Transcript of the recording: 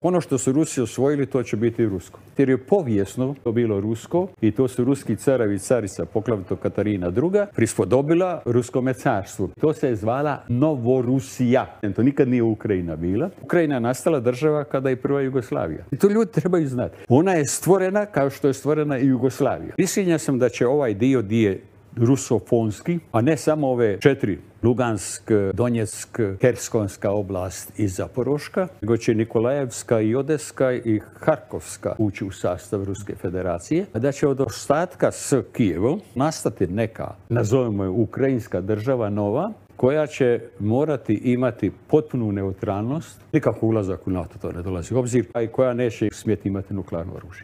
Ono što su Rusi osvojili, to će biti rusko. Jer je povijesno to bilo rusko i to su ruski carevi i carica, poklavito Katarina II, prispodobila ruskome carstvu. To se je zvala Novorusija. To nikad nije Ukrajina bila. Ukrajina je nastala država kada je prva Jugoslavija. I to ljudi trebaju znati. Ona je stvorena kao što je stvorena i Jugoslavija. Mišljenja sam da će ovaj dio dije rusofonski, a ne samo ove četiri Lugansk, Donjeck, Herskonska oblast i Zaporoška, nego će Nikolajevska i Odeska i Harkovska ući u sastav Ruske federacije, a da će od ostatka s Kijevom nastati neka, nazovemo je Ukrajinska država nova, koja će morati imati potpunu neutralnost, nikako ulazak u NATO, to ne dolazi u obzir, a i koja neće smjeti imati nuklearno oružje.